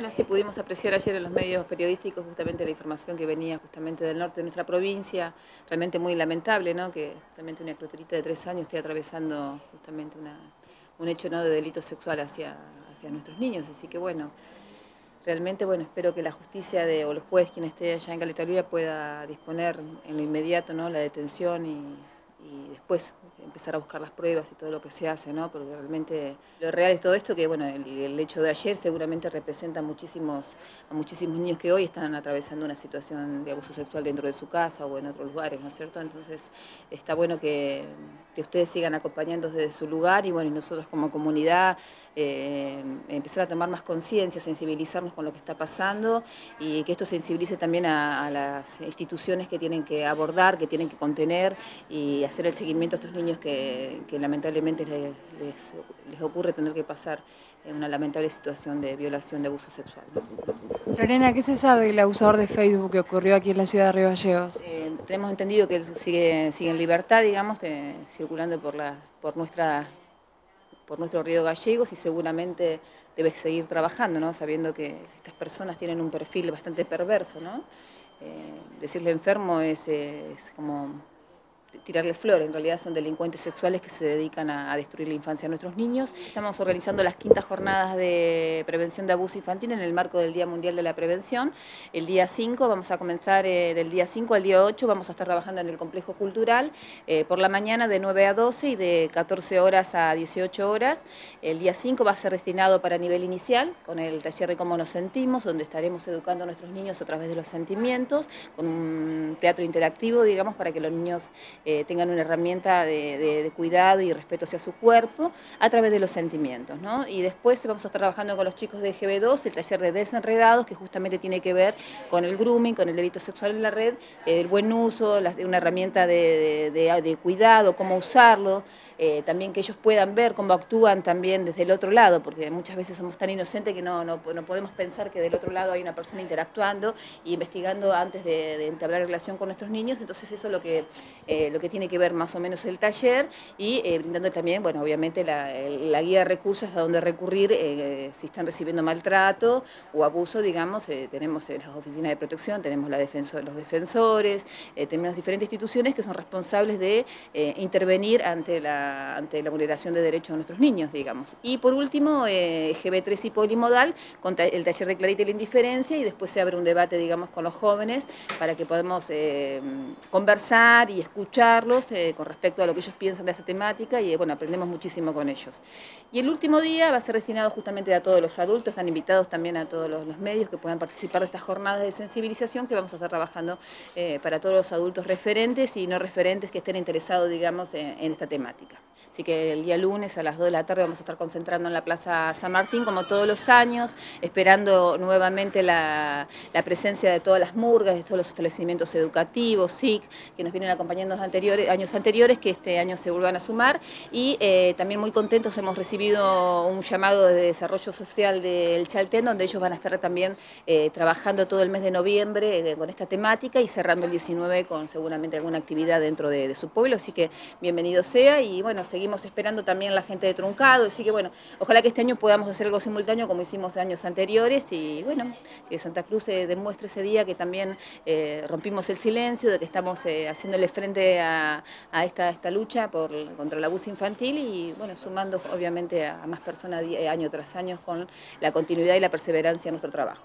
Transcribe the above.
Bueno, sí pudimos apreciar ayer en los medios periodísticos justamente la información que venía justamente del norte de nuestra provincia, realmente muy lamentable, ¿no? Que realmente una criaturita de tres años esté atravesando justamente un hecho ¿no? de delito sexual hacia, hacia nuestros niños, así que bueno, realmente bueno, espero que la justicia de, o el juez quien esté allá en Caletaría pueda disponer en lo inmediato ¿no? la detención y, y después empezar a buscar las pruebas y todo lo que se hace, ¿no? Porque realmente lo real es todo esto, que bueno, el, hecho de ayer seguramente representa muchísimos, a muchísimos niños que hoy están atravesando una situación de abuso sexual dentro de su casa o en otros lugares, ¿no es cierto? Entonces está bueno que, ustedes sigan acompañando desde su lugar y bueno, nosotros como comunidad eh, empezar a tomar más conciencia, sensibilizarnos con lo que está pasando y que esto sensibilice también a, las instituciones que tienen que abordar, que tienen que contener y hacer el seguimiento a estos niños que, lamentablemente les, ocurre tener que pasar en una lamentable situación de violación, de abuso sexual. Lorena, ¿qué se sabe del abusador de Facebook que ocurrió aquí en la ciudad de Río Gallegos? Eh, tenemos entendido que él sigue, sigue en libertad, digamos, circulando por, la, por nuestra por nuestro río Gallegos y seguramente debe seguir trabajando, ¿no? sabiendo que estas personas tienen un perfil bastante perverso. ¿no? Eh, decirle enfermo es, es como tirarle flores, en realidad son delincuentes sexuales que se dedican a, destruir la infancia de nuestros niños. Estamos organizando las quintas jornadas de prevención de abuso infantil en el marco del Día Mundial de la Prevención. El día 5 vamos a comenzar, eh, del día 5 al día 8 vamos a estar trabajando en el complejo cultural eh, por la mañana de 9 a 12 y de 14 horas a 18 horas. El día 5 va a ser destinado para nivel inicial, con el taller de cómo nos sentimos, donde estaremos educando a nuestros niños a través de los sentimientos, con un teatro interactivo, digamos, para que los niños eh, tengan una herramienta de, cuidado y respeto hacia su cuerpo a través de los sentimientos. Y después vamos a estar trabajando con los chicos de GB2, el taller de desenredados, que justamente tiene que ver con el grooming, con el delito sexual en la red, el buen uso, una herramienta de cuidado, cómo usarlo, eh, también que ellos puedan ver cómo actúan también desde el otro lado, porque muchas veces somos tan inocentes que no, no, podemos pensar que del otro lado hay una persona interactuando y investigando antes de, entablar relación con nuestros niños, entonces eso es lo que, eh, lo que tiene que ver más o menos el taller y eh, brindando también, bueno, obviamente la, guía de recursos a donde recurrir si están recibiendo maltrato o abuso, digamos, tenemos las oficinas de protección, tenemos la defenso, los defensores, tenemos diferentes instituciones que son responsables de intervenir ante la ante la vulneración de derechos de nuestros niños, digamos. Y por último, eh, GB3 y polimodal, el taller de Clarita y la indiferencia, y después se abre un debate, digamos, con los jóvenes para que podamos eh, conversar y escucharlos eh, con respecto a lo que ellos piensan de esta temática y, bueno, aprendemos muchísimo con ellos. Y el último día va a ser destinado justamente a todos los adultos, están invitados también a todos los, medios que puedan participar de estas jornadas de sensibilización que vamos a estar trabajando para todos los adultos referentes y no referentes que estén interesados, digamos, en esta temática. Así que el día lunes a las 2 de la tarde vamos a estar concentrando en la Plaza San Martín, como todos los años, esperando nuevamente la, presencia de todas las murgas, de todos los establecimientos educativos, SIC, que nos vienen acompañando anteriores, años anteriores, que este año se vuelvan a sumar. Y eh, también muy contentos hemos recibido un llamado de desarrollo social del Chaltén, donde ellos van a estar también eh, trabajando todo el mes de noviembre eh, con esta temática y cerrando el 19 con seguramente alguna actividad dentro de, de su pueblo. Así que bienvenido sea y bueno, seguimos esperando también la gente de Truncado, así que bueno, ojalá que este año podamos hacer algo simultáneo como hicimos años anteriores y bueno, que Santa Cruz se demuestre ese día que también eh, rompimos el silencio, de que estamos eh, haciéndole frente a, esta, esta lucha por, contra el abuso infantil y bueno, sumando obviamente a más personas año tras año con la continuidad y la perseverancia en nuestro trabajo.